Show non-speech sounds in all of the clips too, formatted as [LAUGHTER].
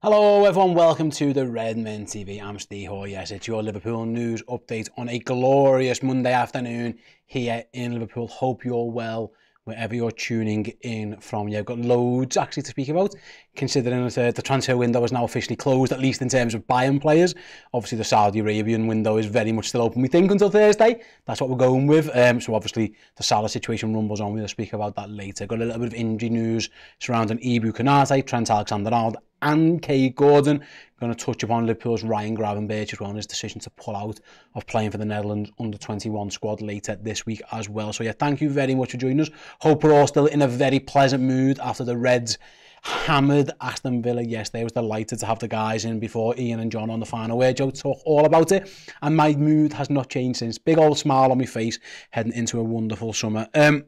Hello everyone, welcome to the Redmen TV. I'm Steve Hoare. Yes, it's your Liverpool news update on a glorious Monday afternoon here in Liverpool. Hope you're well wherever you're tuning in from. Yeah, I've got loads actually to speak about, considering that uh, the transfer window is now officially closed, at least in terms of buying players. Obviously, the Saudi Arabian window is very much still open, we think, until Thursday. That's what we're going with. Um, so obviously, the Salah situation rumbles on. We'll speak about that later. Got a little bit of injury news surrounding Ibu Konate, Trent Alexander-Arnold, and Kay Gordon. Going to touch upon Liverpool's Ryan Gravenberch as well and his decision to pull out of playing for the Netherlands under 21 squad later this week as well. So yeah, thank you very much for joining us. Hope we're all still in a very pleasant mood after the Reds hammered Aston Villa yesterday. I was delighted to have the guys in before Ian and John on the final where Joe talk all about it. And my mood has not changed since. Big old smile on my face heading into a wonderful summer. Um,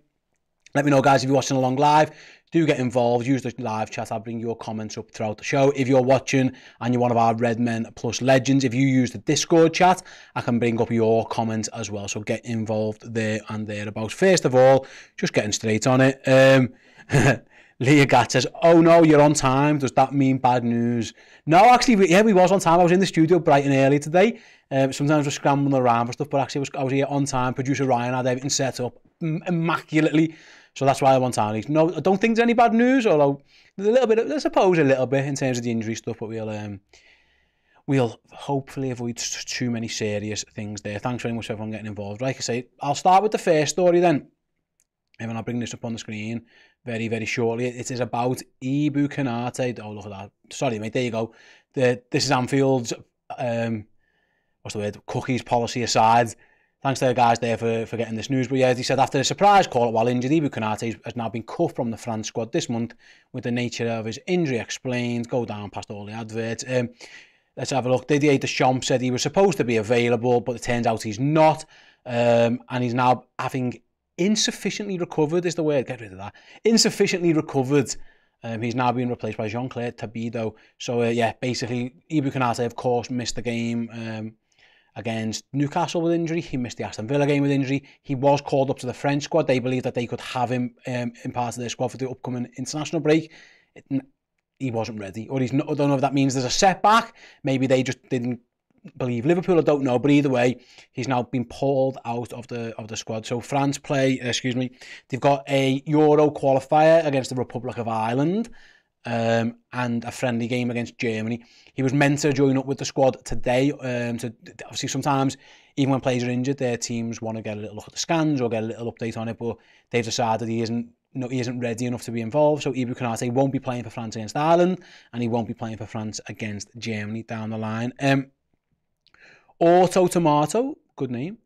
let me know, guys, if you're watching along live. Do get involved. Use the live chat. I'll bring your comments up throughout the show. If you're watching and you're one of our Redmen Plus legends, if you use the Discord chat, I can bring up your comments as well. So get involved there and thereabouts. First of all, just getting straight on it. Um, [LAUGHS] Leah Gatt says, oh no, you're on time. Does that mean bad news? No, actually, yeah, we was on time. I was in the studio bright and early today. Um, sometimes we're scrambling around for stuff, but actually I was, I was here on time. Producer Ryan had everything set up immaculately. So that's why I want Arnie. No, I don't think there's any bad news, although there's a little bit, of, I suppose a little bit in terms of the injury stuff, but we'll, um, we'll hopefully avoid too many serious things there. Thanks very much for everyone getting involved. Like I say, I'll start with the first story then. And I'll bring this up on the screen very, very shortly. It is about Ibu Kanate. Oh, look at that. Sorry, mate. There you go. The, this is Anfield's, um, what's the word, cookies policy aside. Thanks to the guys there for, for getting this news. But yeah, he said after a surprise call-up while injured, Ibu Konate has now been cut from the France squad this month with the nature of his injury explained. Go down past all the adverts. Um, let's have a look. Didier Deschamps said he was supposed to be available, but it turns out he's not. Um, and he's now having insufficiently recovered, is the word. Get rid of that. Insufficiently recovered. Um, he's now being replaced by Jean-Clair Todibo. So, uh, yeah, basically, Ibu Konate, of course, missed the game um, against Newcastle with injury. He missed the Aston Villa game with injury. He was called up to the French squad. They believed that they could have him um, in part of their squad for the upcoming international break. It, he wasn't ready, or he's not, I don't know if that means there's a setback. Maybe they just didn't believe Liverpool. I don't know, but either way, he's now been pulled out of the of the squad. So France play, excuse me, they've got a Euro qualifier against the Republic of Ireland um, and a friendly game against Germany. He was meant to join up with the squad today. Um, to, obviously, sometimes, even when players are injured, their teams want to get a little look at the scans or get a little update on it, but they've decided he isn't no, he isn't ready enough to be involved. So Ibu Kanate won't be playing for France against Ireland, and he won't be playing for France against Germany down the line. Um, Auto Tomato, good name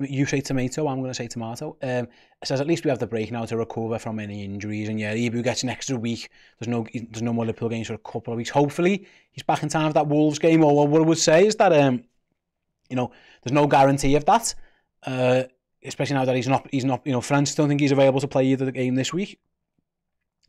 you say tomato, I'm going to say tomato. Um, it says at least we have the break now to recover from any injuries. And yeah, Ibu gets an extra week. There's no there's no more Liverpool games for a couple of weeks. Hopefully, he's back in time for that Wolves game. Or what I would say is that, um, you know, there's no guarantee of that. Uh, especially now that he's not, he's not, you know, France don't think he's available to play either the game this week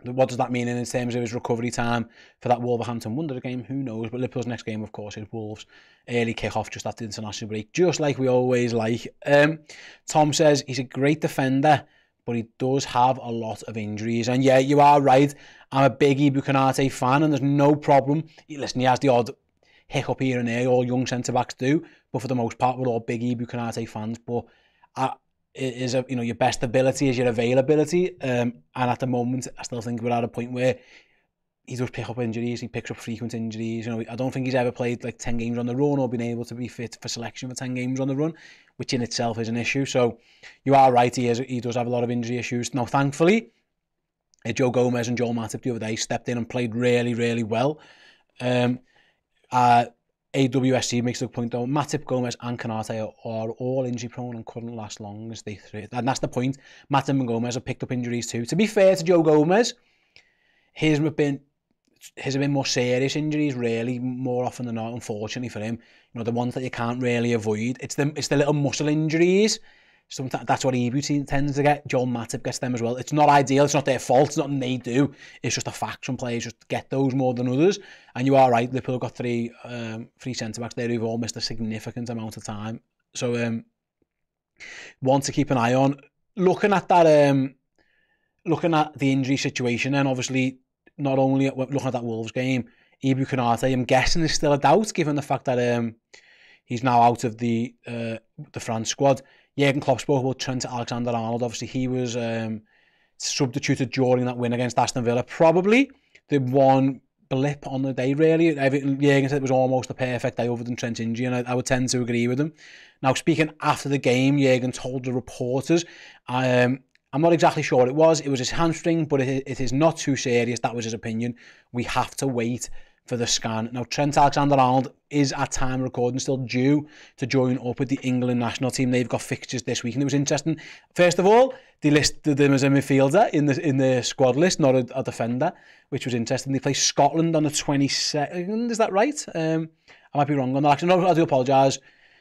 what does that mean in terms of his recovery time for that Wolverhampton Wonder game? Who knows? But Liverpool's next game, of course, is Wolves. Early kick-off just after the international break, just like we always like. Um, Tom says he's a great defender, but he does have a lot of injuries. And yeah, you are right. I'm a big Ibu fan, and there's no problem. Listen, he has the odd hiccup here and there, all young centre-backs do. But for the most part, we're all big Ibu fans. But I, is a, you know your best ability is your availability. Um, and at the moment, I still think we're at a point where he does pick up injuries, he picks up frequent injuries. You know, I don't think he's ever played like 10 games on the run or been able to be fit for selection for 10 games on the run, which in itself is an issue. So you are right, he, is, he does have a lot of injury issues. Now, thankfully, uh, Joe Gomez and Joel Matip the other day stepped in and played really, really well. Um, uh, AWSC makes the point though, Matip Gomez and Kanate are all injury prone and couldn't last long as they three. And that's the point. Matip and Gomez have picked up injuries too. To be fair to Joe Gomez, his have been his have been more serious injuries really more often than not unfortunately for him you know the ones that you can't really avoid it's the it's the little muscle injuries Sometimes that's what Ebu tends to get. John Matip gets them as well. It's not ideal. It's not their fault. It's nothing they do. It's just a fact. Some players just get those more than others. And you are right. Liverpool got three um, three centre backs there who've all missed a significant amount of time. So um, one to keep an eye on. Looking at that, um, looking at the injury situation, and obviously not only at, looking at that Wolves game, Ibu Kanate, I'm guessing there's still a doubt given the fact that um, he's now out of the uh, the France squad. Jurgen Klopp spoke about Trent Alexander-Arnold. Obviously, he was um, substituted during that win against Aston Villa. Probably the one blip on the day, really. Jurgen said it was almost a perfect day other than Trent's injury, and I, I would tend to agree with him. Now, speaking after the game, Jurgen told the reporters, um, I'm not exactly sure what it was. It was his hamstring, but it, it is not too serious. That was his opinion. We have to wait for the scan. Now, Trent Alexander-Arnold is at time recording still due to join up with the England national team. They've got fixtures this week, and it was interesting. First of all, they listed him as a midfielder in the in the squad list, not a, a defender, which was interesting. They play Scotland on the 22nd. Is that right? Um, I might be wrong on that. Actually, no, I do apologise.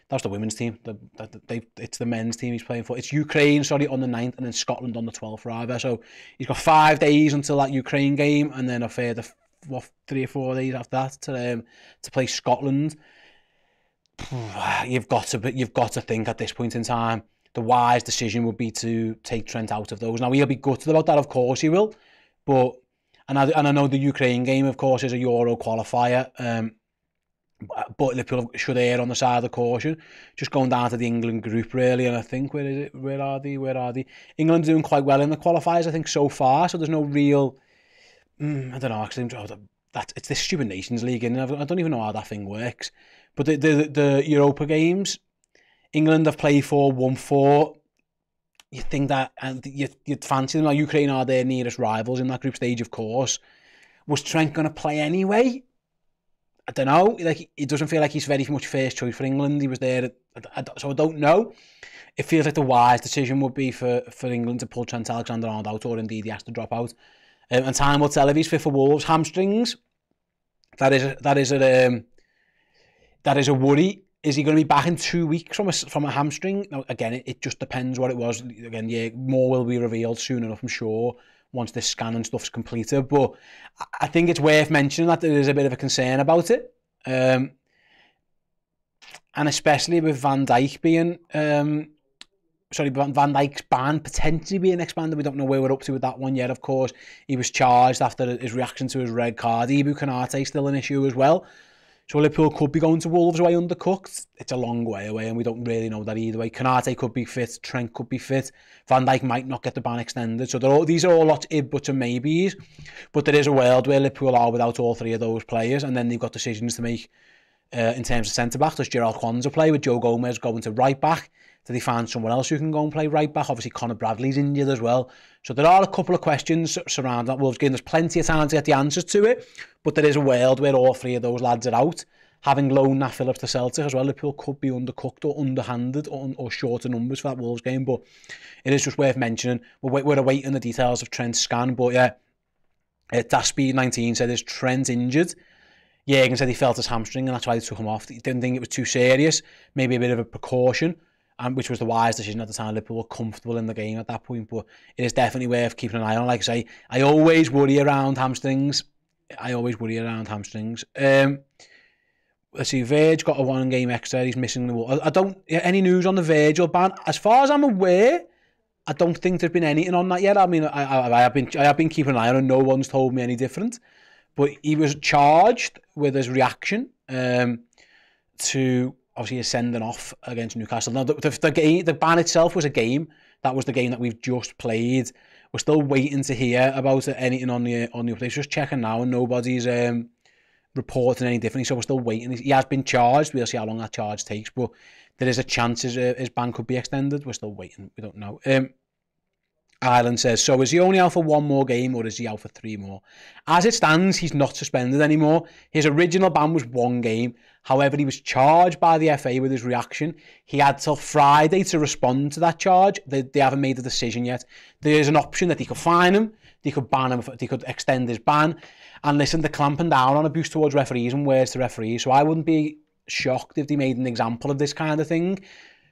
That's the women's team. The, the, they, it's the men's team he's playing for. It's Ukraine, sorry, on the 9th, and then Scotland on the 12th, rather. So he's got five days until that Ukraine game, and then a further what three or four days after that to um, to play Scotland. [SIGHS] You've got to you've got to think at this point in time the wise decision would be to take Trent out of those. Now he'll be gutted about that, of course he will, but and I and I know the Ukraine game, of course, is a Euro qualifier. Um, but Liverpool should err on the side of caution. Just going down to the England group really, and I think where is it? Where are they? Where are they? England's doing quite well in the qualifiers, I think, so far. So there's no real mm, I don't know, actually, that it's this stupid Nations League, and I don't even know how that thing works. But the, the, the Europa games, England have played for, won four. You think that, and you, you'd fancy them, like Ukraine are their nearest rivals in that group stage, of course. Was Trent going to play anyway? I don't know. Like it doesn't feel like he's very much first choice for England. He was there, so I don't know. It feels like the wise decision would be for, for England to pull Trent Alexander-Arnold out, or indeed he has to drop out. Um, and time will tell if he's fit for Wolves. Hamstrings, that is a, that is a um, that is a worry. Is he going to be back in two weeks from a from a hamstring? Now, again, it, it just depends what it was. Again, yeah, more will be revealed soon enough, I'm sure, once this scan and stuff's completed. But I think it's worth mentioning that there is a bit of a concern about it. Um, and especially with Van Dijk being um, sorry, Van Dijk's ban potentially being expanded. We don't know where we're up to with that one yet, of course. He was charged after his reaction to his red card. Ibu Kanate still an issue as well. So Liverpool could be going to Wolves away undercooked. It's a long way away and we don't really know that either way. Konate could be fit, Trent could be fit, Van Dijk might not get the ban extended. So all, these are all lots of buts and maybes. But there is a world where Liverpool are without all three of those players and then they've got decisions to make uh, in terms of centre-back. Does Gerald Kwanzaa play with Joe Gomez going to right-back? Did he find someone else who can go and play right back? Obviously, Conor Bradley's injured as well. So there are a couple of questions surrounding that Wolves game. There's plenty of time to get the answers to it, but there is a world where all three of those lads are out. Having loaned Nat Phillips to Celtic as well, Liverpool could be undercooked or underhanded or, or shorter numbers for that Wolves game. But it is just worth mentioning. We're, we're awaiting the details of Trent's scan. But yeah, uh, Daspeed 19 said is Trent injured. Jürgen said he felt his hamstring and that's why they took him off. He didn't think it was too serious, maybe a bit of a precaution which was the wise decision at the time. Liverpool were comfortable in the game at that point, but it is definitely worth keeping an eye on. Like I say, I always worry around hamstrings. I always worry around hamstrings. Um, let's see, Verge got a one game extra. He's missing the wall. I don't any news on the Virgil ban. As far as I'm aware, I don't think there's been anything on that yet. I mean, I, I, I have been I have been keeping an eye on, and no one's told me any different. But he was charged with his reaction um, to obviously is sending off against Newcastle. Now, the, the, the, game, the ban itself was a game. That was the game that we've just played. We're still waiting to hear about anything on the on the updates. Just checking now, and nobody's um, reporting any differently. So we're still waiting. He has been charged. We'll see how long that charge takes. But there is a chance his, uh, his ban could be extended. We're still waiting. We don't know. Um, Ireland says, so is he only out for one more game or is he out for three more? As it stands, he's not suspended anymore. His original ban was one game. However, he was charged by the FA with his reaction. He had till Friday to respond to that charge. They, they haven't made a decision yet. There is an option that they could fine him, they could ban him, they could extend his ban. And listen, they're clamping down on abuse towards referees and where's the referees. So I wouldn't be shocked if they made an example of this kind of thing.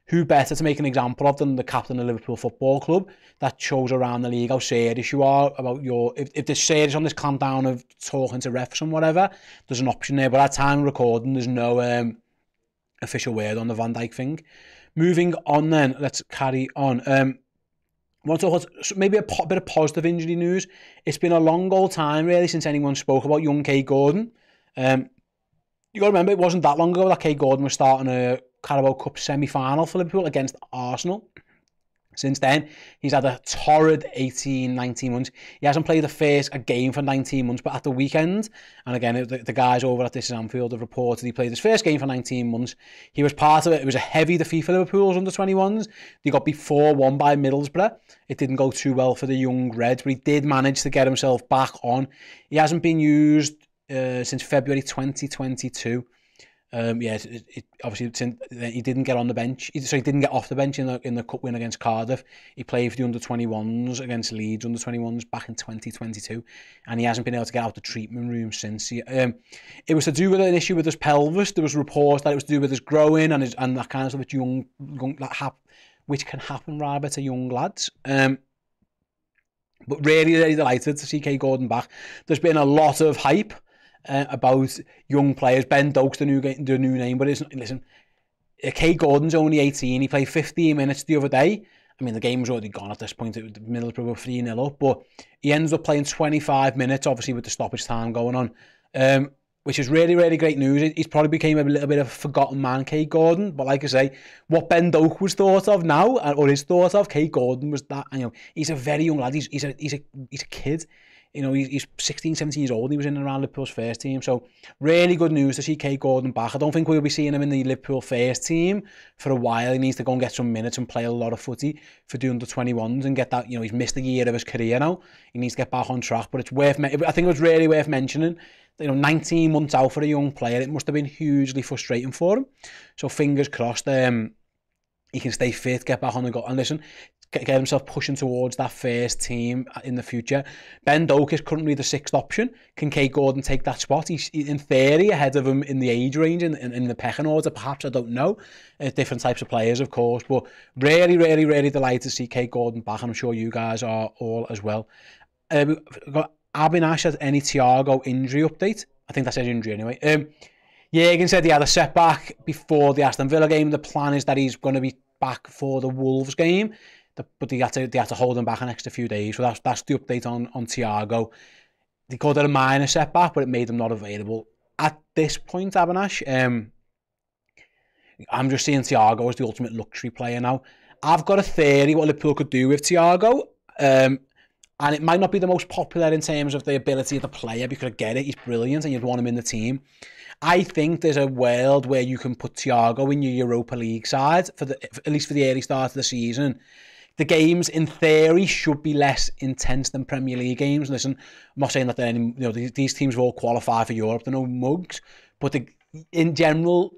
Who better to make an example of than the captain of Liverpool Football Club? That shows around the league how serious you are about your if, if there's serious on this clampdown of talking to refs and whatever there's an option there. But at time recording there's no um, official word on the Van Dijk thing. Moving on then let's carry on. Um, want to talk about maybe a po- bit of positive injury news. It's been a long old time really since anyone spoke about young Kaide Gordon. Um, you got to remember, it wasn't that long ago that Kaide Gordon was starting a Carabao Cup semi-final for Liverpool against Arsenal. Since then, he's had a torrid 18, 19 months. He hasn't played the first a game for 19 months, but at the weekend, and again, the, the guys over at this Is Anfield have reported he played his first game for 19 months. He was part of it. It was a heavy defeat for Liverpool's under 21s. They got beat 4 1 by Middlesbrough. It didn't go too well for the young Reds, but he did manage to get himself back on. He hasn't been used uh, since February 2022. Um, yeah, it, it, obviously he didn't get on the bench. He, so he didn't get off the bench in the, in the cup win against Cardiff. He played for the under 21s against Leeds under 21s back in 2022, and he hasn't been able to get out the treatment room since. He, um, it was to do with an issue with his pelvis. There was reports that it was to do with his growing and his, and that kind of stuff. Which young, young that hap, which can happen rather to young lads. Um, but really, really delighted to see Kay Gordon back. There's been a lot of hype uh, about young players. Ben Doak's the new the new name, but isn't listen. Uh, Kaide Gordon's only 18. He played 15 minutes the other day. I mean, the game was already gone at this point. It Middlesbrough were 3 0 up, but he ends up playing 25 minutes, obviously, with the stoppage time going on, um, which is really, really great news. He's probably became a little bit of a forgotten man, Kaide Gordon. But like I say, what Ben Doak was thought of now, or is thought of, Kaide Gordon was that. You know, he's a very young lad. He's, he's, a, he's, a, he's a kid you know, he's 16, 17 years old and he was in around Liverpool's first team. So really good news to see Kay Gordon back. I don't think we'll be seeing him in the Liverpool first team for a while. He needs to go and get some minutes and play a lot of footy for the under-21s and get that, you know, he's missed a year of his career now. He needs to get back on track, but it's worth, I think it was really worth mentioning you know, 19 months out for a young player, it must have been hugely frustrating for him. So fingers crossed, um, he can stay fit, get back on the goal. And listen, get, get himself pushing towards that first team in the future. Ben Doak is currently the sixth option. Can Kaide Gordon take that spot? He's in theory ahead of him in the age range, in, in, in the pecking order, perhaps, I don't know. Uh, different types of players, of course, but really, really, really delighted to see Kaide Gordon back, and I'm sure you guys are all as well. Um, got Abinash had any Thiago injury update? I think that's his injury anyway. Um, Jürgen said he had a setback before the Aston Villa game. The plan is that he's going to be back for the Wolves game but they had to they had to hold him back an extra few days. So that's that's the update on on Thiago. They called it a minor setback, but it made him not available at this point. Abinash, um, I'm just seeing Thiago as the ultimate luxury player now. I've got a theory what Liverpool could do with Thiago. Um, and it might not be the most popular in terms of the ability of the player because I get it, he's brilliant and you'd want him in the team. I think there's a world where you can put Thiago in your Europa League side for the at least for the early start of the season the games in theory should be less intense than Premier League games. Listen, I'm not saying that any, you know, these, these teams will all qualify for Europe. They're no mugs, but the, in general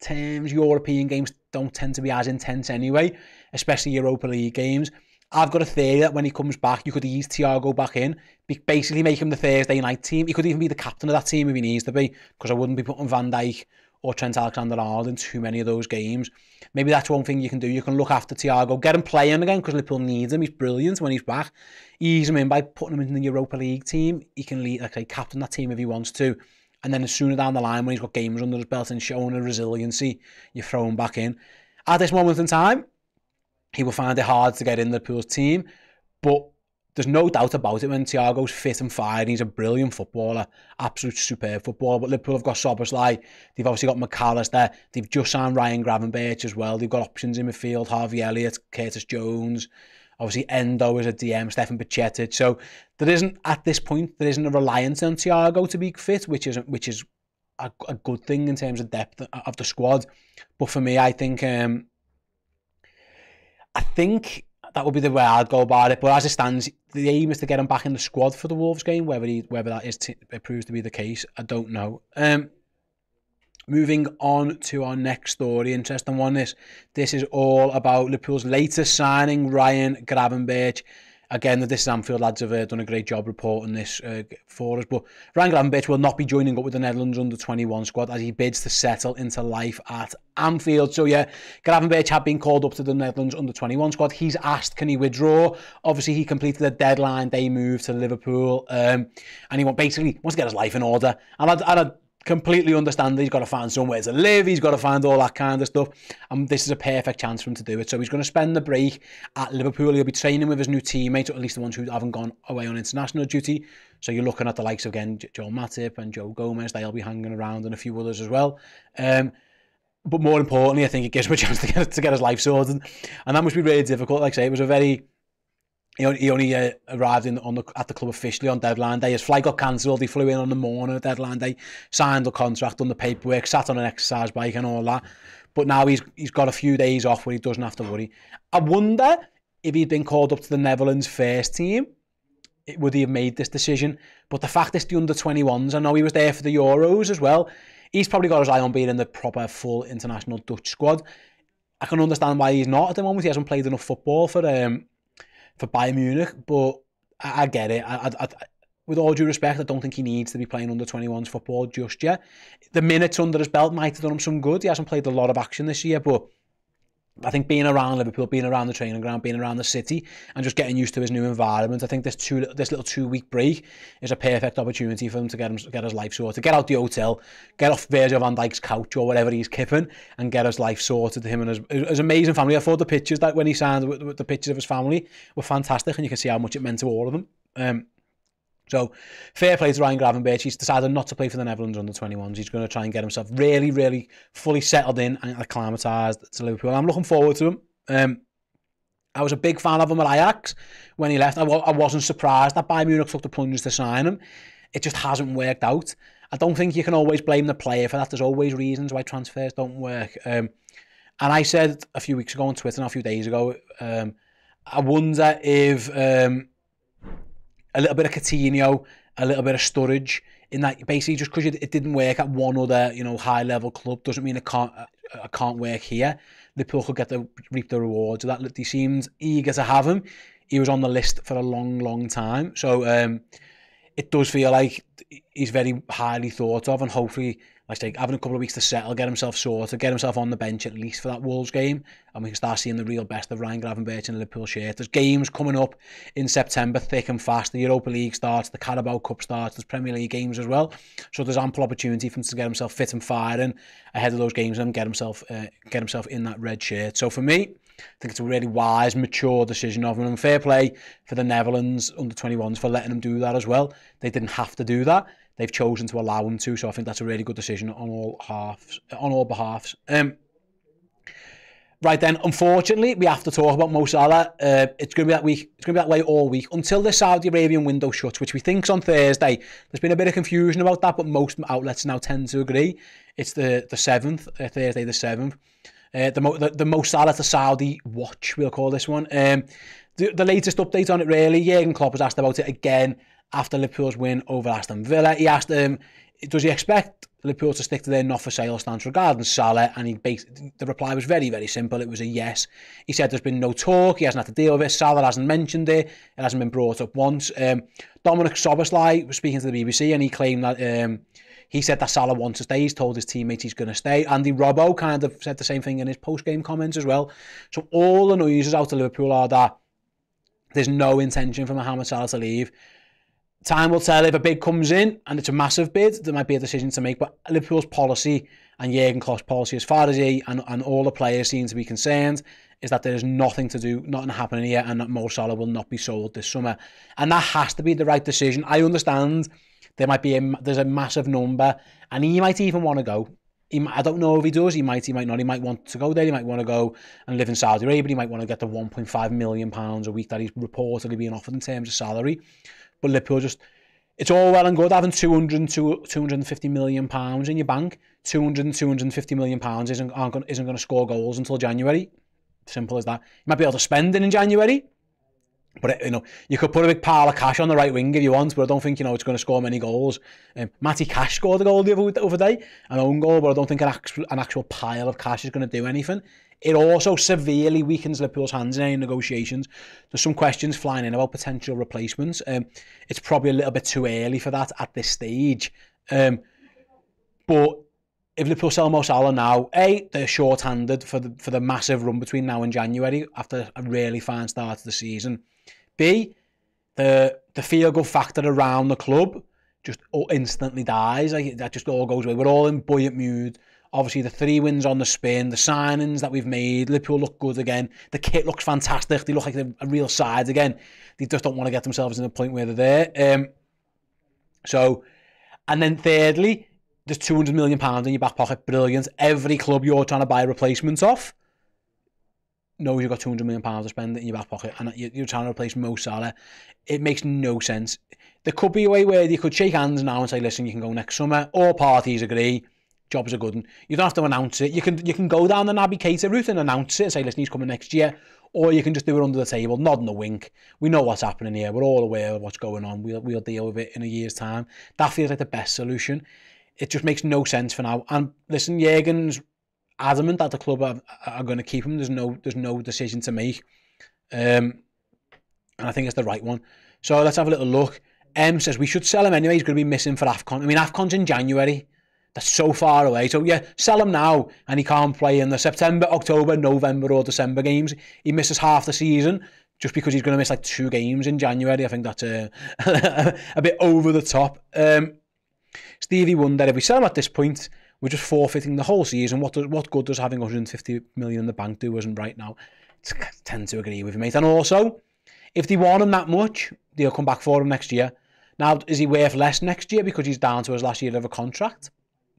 terms, European games don't tend to be as intense anyway, especially Europa League games. I've got a theory that when he comes back, you could ease Thiago back in, basically make him the Thursday night team. He could even be the captain of that team if he needs to be, because I wouldn't be putting Van Dijk or Trent Alexander-Arnold in too many of those games. Maybe that's one thing you can do. You can look after Thiago, get him playing again because Liverpool needs him. He's brilliant when he's back. Ease him in by putting him in the Europa League team. He can lead, like captain that team if he wants to. And then as sooner down the line when he's got games under his belt and showing a resiliency, you throw him back in. At this moment in time, he will find it hard to get in the Liverpool's team, but there's no doubt about it when Thiago's fit and fired. He's a brilliant footballer, absolute superb footballer. But Liverpool have got Szoboszlai, they've obviously got Mac Allister, they've just signed Ryan Gravenberch as well. They've got options in midfield, Harvey Elliott, Curtis Jones, obviously Endo is a DM, Stefan Bajcetic. So there isn't, at this point, there isn't a reliance on Thiago to be fit, which is, which is a, a good thing in terms of depth of the squad. But for me, I think, um, I think that would be the way I'd go about it. But as it stands, the aim is to get him back in the squad for the Wolves game. Whether he, whether that is t- it proves to be the case, I don't know. Um, moving on to our next story, interesting one. This this is all about Liverpool's latest signing, Ryan Gravenberch again, the This Anfield lads have uh, done a great job reporting this uh, for us. But Ryan Gravenberch will not be joining up with the Netherlands under 21 squad as he bids to settle into life at Anfield. So yeah, Gravenberch had been called up to the Netherlands under 21 squad. He's asked, can he withdraw? Obviously, he completed the deadline day move to Liverpool, um, and he basically wants to get his life in order. And I'd, I'd completely understand that he's got to find somewhere to live, he's got to find all that kind of stuff, and this is a perfect chance for him to do it. So he's going to spend the break at Liverpool, he'll be training with his new teammates, or at least the ones who haven't gone away on international duty. So you're looking at the likes of, again, Joel Matip and Joe Gomez, they'll be hanging around, and a few others as well. Um, but more importantly, I think it gives him a [LAUGHS] chance to get, to get his life sorted, and that must be really difficult. Like I say, it was a very he only, he only uh, arrived in on the, at the club officially on deadline day. His flight got cancelled. He flew in on the morning of deadline day, signed the contract, done the paperwork, sat on an exercise bike and all that. But now he's he's got a few days off where he doesn't have to worry. I wonder if he'd been called up to the Netherlands first team, would he have made this decision? But the fact it's the under 21s, I know he was there for the Euros as well. He's probably got his eye on being in the proper full international Dutch squad. I can understand why he's not at the moment. He hasn't played enough football for um, for Bayern Munich, but I, I get it. I, I, with all due respect, I don't think he needs to be playing under 21s football just yet. The minutes under his belt might have done him some good. He hasn't played a lot of action this year, but I think being around Liverpool, being around the training ground, being around the city, and just getting used to his new environment, I think this two this little two week break is a perfect opportunity for him to get him get his life sorted, get out the hotel, get off Virgil van Dijk's couch or whatever he's kipping, and get his life sorted. Him and his, his amazing family. I thought the pictures that when he signed, the pictures of his family were fantastic, and you can see how much it meant to all of them. Um, so, fair play to Ryan Gravenberch. He's decided not to play for the Netherlands under 21s. He's going to try and get himself really, really fully settled in and acclimatised to Liverpool. I'm looking forward to him. Um, I was a big fan of him at Ajax when he left. I, I wasn't surprised that Bayern Munich took the plunge to sign him. It just hasn't worked out. I don't think you can always blame the player for that. There's always reasons why transfers don't work. Um, and I said a few weeks ago on Twitter and a few days ago, um, I wonder if um, a little bit of Coutinho, a little bit of Sturridge, in that basically just because it didn't work at one other you know high level club doesn't mean it can't uh, it can't work here. Liverpool could get the reap the rewards of that. He seemed eager to have him. He was on the list for a long, long time. So um, it does feel like he's very highly thought of, and hopefully like say, having a couple of weeks to settle, get himself sorted, get himself on the bench at least for that Wolves game, and we can start seeing the real best of Ryan Gravenberch in the Liverpool shirt. There's games coming up in September, thick and fast. The Europa League starts, the Carabao Cup starts, there's Premier League games as well. So there's ample opportunity for him to get himself fit and firing ahead of those games and get himself uh, get himself in that red shirt. So for me, I think it's a really wise, mature decision of him. And fair play for the Netherlands under 21s for letting him do that as well. They didn't have to do that they've chosen to allow him to. So I think that's a really good decision on all halves, on all behalves. Um, right then, unfortunately, we have to talk about Mo Salah. Uh, it's going to be that week. It's going to be that way all week until the Saudi Arabian window shuts, which we think's on Thursday. There's been a bit of confusion about that, but most outlets now tend to agree. It's the the seventh, uh, Thursday the seventh. Uh, the, the the Mo Salah to Saudi watch, we'll call this one. Um, the, the latest update on it, really, Jurgen Klopp was asked about it again after Liverpool's win over Aston Villa. He asked him, does he expect Liverpool to stick to their not for sale stance regarding Salah? And he basically, the reply was very, very simple. It was a yes. He said there's been no talk. He hasn't had to deal with it. Salah hasn't mentioned it. It hasn't been brought up once. Um, Dominik Szoboszlai was speaking to the BBC and he claimed that um, he said that Salah wants to stay. He's told his teammates he's going to stay. Andy Robbo kind of said the same thing in his post-game comments as well. So all the noises out of Liverpool are that there's no intention for Mohamed Salah to leave. time will tell if a bid comes in and it's a massive bid, there might be a decision to make. But Liverpool's policy and Jurgen Klopp's policy, as far as he and, and all the players seem to be concerned, is that there is nothing to do, nothing happening here, and that Mo Salah will not be sold this summer. And that has to be the right decision. I understand there might be a, there's a massive number, and he might even want to go. He, I don't know if he does. He might, he might not. He might want to go there. He might want to go and live in Saudi Arabia. He might want to get the 1.5 million pounds a week that he's reportedly being offered in terms of salary. But Liverpool just, it's all well and good having 200 250 million pounds in your bank. 200 and 250 million pounds isn't, isn't going to score goals until January. Simple as that. You might be able to spend it in January. But you know, you could put a big pile of cash on the right wing if you want, but I don't think you know it's going to score many goals. Um, Matty Cash scored a goal the other, other day, an own goal, but I don't think an actual, an actual pile of cash is going to do anything. It also severely weakens Liverpool's hands in any negotiations. There's some questions flying in about potential replacements. Um, it's probably a little bit too early for that at this stage. Um, but if Liverpool sell Mo Salah now, A, they're short-handed for the, for the massive run between now and January after a really fine start to the season. B, the, the feel-good factor around the club just instantly dies. Like that just all goes away. We're all in buoyant mood. Obviously, the three wins on the spin, the signings that we've made, Liverpool look good again. The kit looks fantastic. They look like a real side again. They just don't want to get themselves in a point where they're there. Um, so, and then thirdly, there's 200 million pounds in your back pocket. Brilliant. Every club you're trying to buy replacements off knows you've got 200 million pounds to spend in your back pocket and you're trying to replace Mo Salah. It makes no sense. There could be a way where you could shake hands now and say, listen, you can go next summer. All parties agree. Jobs are good. And you don't have to announce it. You can you can go down the Naby Keita route and announce it and say, listen, he's coming next year. Or you can just do it under the table, nod and a wink. We know what's happening here. We're all aware of what's going on. We'll, we'll deal with it in a year's time. That feels like the best solution. It just makes no sense for now. And listen, Jurgen's adamant that the club are, are going to keep him. There's no there's no decision to make. Um, and I think it's the right one. So let's have a little look. M says we should sell him anyway. He's going to be missing for AFCON. I mean, AFCON's in January. That's so far away. So yeah, sell him now, and he can't play in the September, October, November, or December games. He misses half the season just because he's going to miss like two games in January. I think that's a, [LAUGHS] a bit over the top. Um, Stevie Wonder, if we sell him at this point, we're just forfeiting the whole season. What does what good does having 150 million in the bank do? Isn't right now. I tend to agree with you, mate. And also, if they want him that much, they'll come back for him next year. Now, is he worth less next year because he's down to his last year of a contract?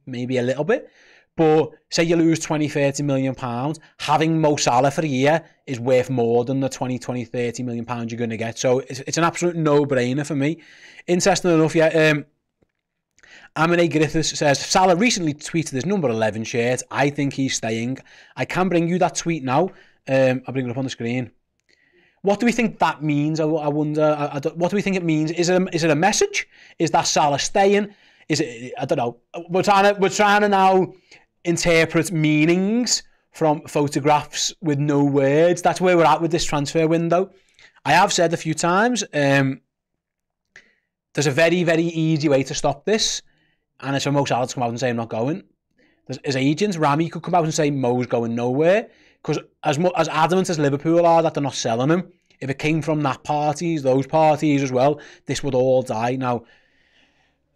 Maybe a little bit. But say you lose 20, 30 million pounds, having Mo Salah for a year is worth more than the 20, 20, 30 million pounds you're going to get. So it's, it's an absolute no-brainer for me. Interesting enough, yeah, um, Amine Griffiths says, Salah recently tweeted his number 11 shirt. I think he's staying. I can bring you that tweet now. Um, I'll bring it up on the screen. What do we think that means? I, I wonder. I, I what do we think it means? Is it a, is it a message? Is that Salah staying? Is it? I don't know. We're trying to we're trying to now interpret meanings from photographs with no words. That's where we're at with this transfer window. I have said a few times. Um, there's a very very easy way to stop this, and it's for Mo Salah to come out and say I'm not going. There's his agents, Ramy, could come out and say Mo's going nowhere. Because as as adamant as Liverpool are that they're not selling him, if it came from that parties, those parties as well, this would all die. Now,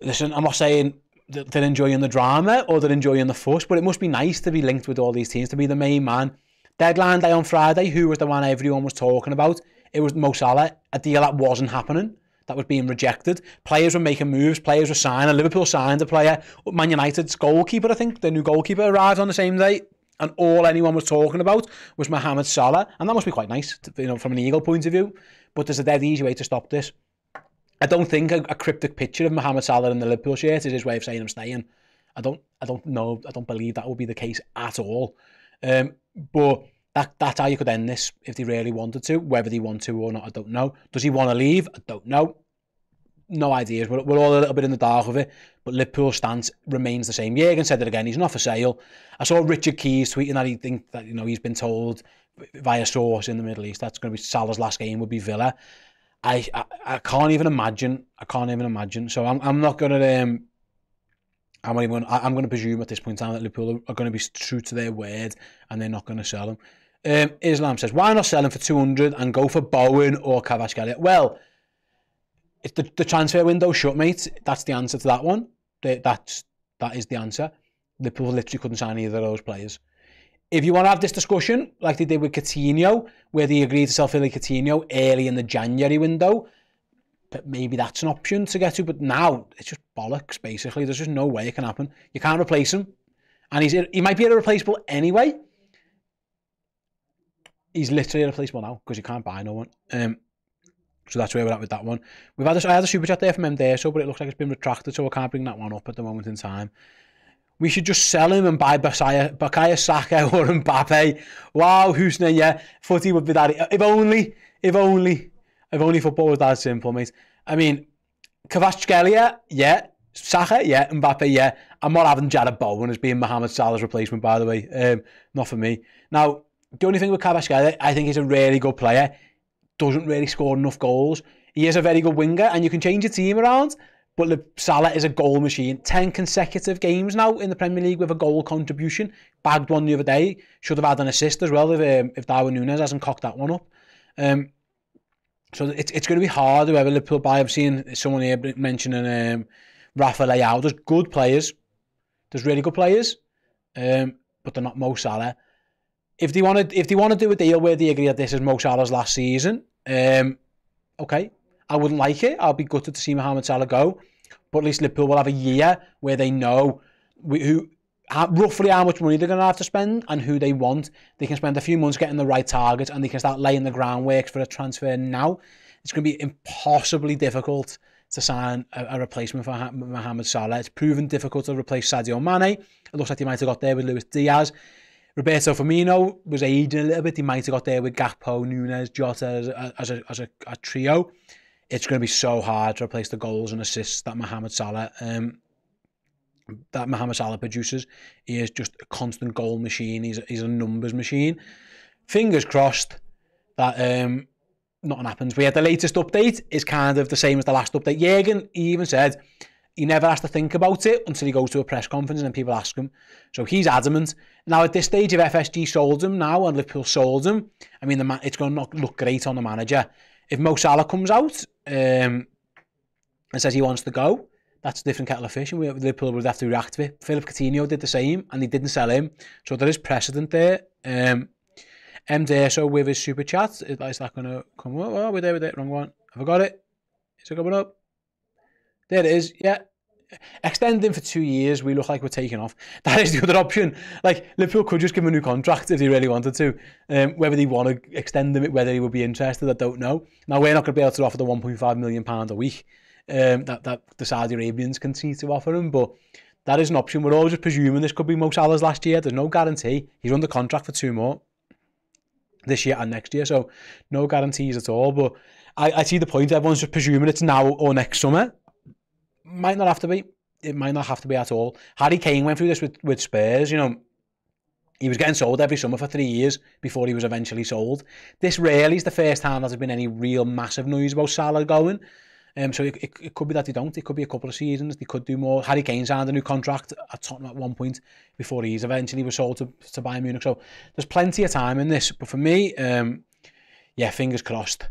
listen, I'm not saying they're enjoying the drama or they're enjoying the fuss, but it must be nice to be linked with all these teams, to be the main man. Deadline day on Friday, who was the one everyone was talking about? It was Mo Salah, a deal that wasn't happening, that was being rejected. Players were making moves, players were signing. Liverpool signed a player. Man United's goalkeeper, I think, the new goalkeeper arrived on the same day and all anyone was talking about was Mohamed Salah, and that must be quite nice, you know, from an Eagle point of view. But there's a dead easy way to stop this. I don't think a, a cryptic picture of Mohamed Salah in the Liverpool shirt is his way of saying I'm staying. I don't, I don't know, I don't believe that would be the case at all. Um, but that, that's how you could end this if they really wanted to. Whether they want to or not, I don't know. Does he want to leave? I don't know. No ideas. We're, we're all a little bit in the dark of it. But Liverpool's stance remains the same. Jürgen said it again. He's not for sale. I saw Richard Keys tweeting that he think that you know he's been told via source in the Middle East that's going to be Salah's last game would be Villa. I, I, I can't even imagine. I can't even imagine. So I'm I'm not to um. I'm even. I'm going to presume at this point in time that Liverpool are going to be true to their word and they're not going to sell him. Um, Islam says, why not sell him for 200 and go for Bowen or Kvaratskhelia? Well, if the, the transfer window shut, mate, that's the answer to that one. That's, that is the answer. Liverpool literally couldn't sign either of those players. If you want to have this discussion, like they did with Coutinho, where they agreed to sell Philly Coutinho early in the January window, but maybe that's an option to get to. But now it's just bollocks, basically. There's just no way it can happen. You can't replace him. And he's he might be irreplaceable anyway. He's literally irreplaceable now because you can't buy no one. Um, so that's where we're at with that one. We've had I had a super chat there from MDSO, but it looks like it's been retracted, so I can't bring that one up at the moment in time. We should just sell him and buy Bukayo, Saka [LAUGHS] or Mbappe. Wow, who's name? Yeah, footy would be that. If only, if only, if only football was that simple, mate. I mean, Kvaratskhelia, yeah. Saka, yeah. Mbappe, yeah. I'm not having Jarrod Bowen as being Mohamed Salah's replacement, by the way. Um, not for me. Now, the only thing with Kvaratskhelia, I think he's a really good player doesn't really score enough goals. He is a very good winger, and you can change your team around. But Salah is a goal machine. 10 consecutive games now in the Premier League with a goal contribution. Bagged one the other day. Should have had an assist as well if, um, if Darwin Núñez hasn't cocked that one up. Um, so it's, it's going to be hard whoever Liverpool buy. I've seen someone here mentioning um, Rafa Leao. There's good players. There's really good players, um, but they're not Mo Salah. If they want to, if they want to do a deal where they agree that this is Mo Salah's last season, um, okay, I wouldn't like it. I'll be gutted to see Mohamed Salah go, but at least Liverpool will have a year where they know who how, roughly how much money they're going to have to spend and who they want. They can spend a few months getting the right targets and they can start laying the groundwork for a transfer now. It's going to be impossibly difficult to sign a, a replacement for Mohamed Salah. It's proven difficult to replace Sadio Mane. It looks like they might have got there with Luis Diaz. Roberto Firmino was aging a little bit. He might have got there with Gakpo, Núñez, Jota as as a, as a, a trio. It's going to be so hard to replace the goals and assists that Mohamed Salah um, that Mohamed Salah produces. He is just a constant goal machine. He's, he's a numbers machine. Fingers crossed that um, nothing happens. We had the latest update is kind of the same as the last update. Jurgen even said he never has to think about it until he goes to a press conference and people ask him. So he's adamant. Now at this stage, if FSG sold him now and Liverpool sold him, I mean, the it's going to not look great on the manager. If Mo Salah comes out um, and says he wants to go, that's a different kettle of fish and we, Liverpool would have to react to it. Philippe Coutinho did the same and he didn't sell him. So there is precedent there. Um, MD so with his super chat, is that going to come up? Oh, we're there with it, wrong one. Have I got it? Is it coming up? There it is, yeah. extend him for two years, we look like we're taking off. [LAUGHS] That is the other option. Like, Liverpool could just give him a new contract if he really wanted to. Um, whether they want to extend him, whether he would be interested, I don't know. Now, we're not going to be able to offer the £1.5 million a week um, that, that the Saudi Arabians can see to offer him, but that is an option. We're all just presuming this could be Mo Salah's last year. There's no guarantee. He's under contract for two more this year and next year, so no guarantees at all. But I, I see the point. Everyone's just presuming it's now or next summer might not have to be. It might not have to be at all. Harry Kane went through this with, with Spurs, you know. He was getting sold every summer for three years before he was eventually sold. This really is the first time that there's been any real massive news about Salah going. Um, so it, it, it could be that they don't. It could be a couple of seasons. They could do more. Harry Kane signed a new contract at Tottenham at one point before he's eventually was sold to, to Bayern Munich. So there's plenty of time in this. But for me, um, yeah, fingers crossed.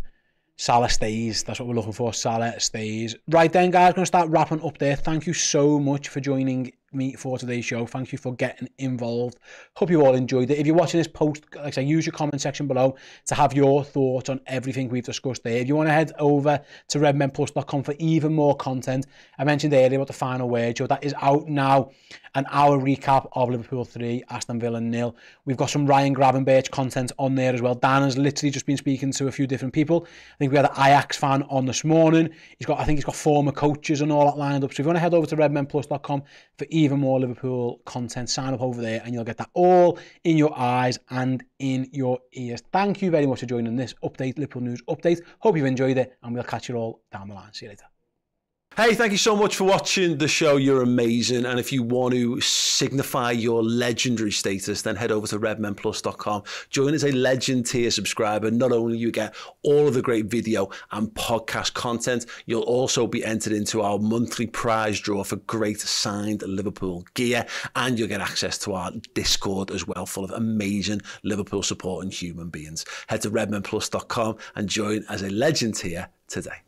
Salah stays. That's what we're looking for. Salah stays. Right then, guys, going to start wrapping up there. Thank you so much for joining me for today's show. Thank you for getting involved. Hope you all enjoyed it. If you're watching this post, like I say, use your comment section below to have your thoughts on everything we've discussed there. If you want to head over to redmenplus.com for even more content, I mentioned earlier about the final word show that is out now. An hour recap of Liverpool 3, Aston Villa nil. We've got some Ryan Gravenberch content on there as well. Dan has literally just been speaking to a few different people. I think we had an Ajax fan on this morning. He's got, I think he's got former coaches and all that lined up. So if you want to head over to redmenplus.com for even more Liverpool content, sign up over there and you'll get that all in your eyes and in your ears. Thank you very much for joining this update, Liverpool News update. Hope you've enjoyed it and we'll catch you all down the line. See you later. Hey, thank you so much for watching the show. You're amazing. And if you want to signify your legendary status, then head over to redmenplus.com. Join as a legend tier subscriber. Not only you get all of the great video and podcast content, you'll also be entered into our monthly prize draw for great signed Liverpool gear. And you'll get access to our Discord as well, full of amazing Liverpool supporting human beings. Head to redmenplus.com and join as a legend tier today.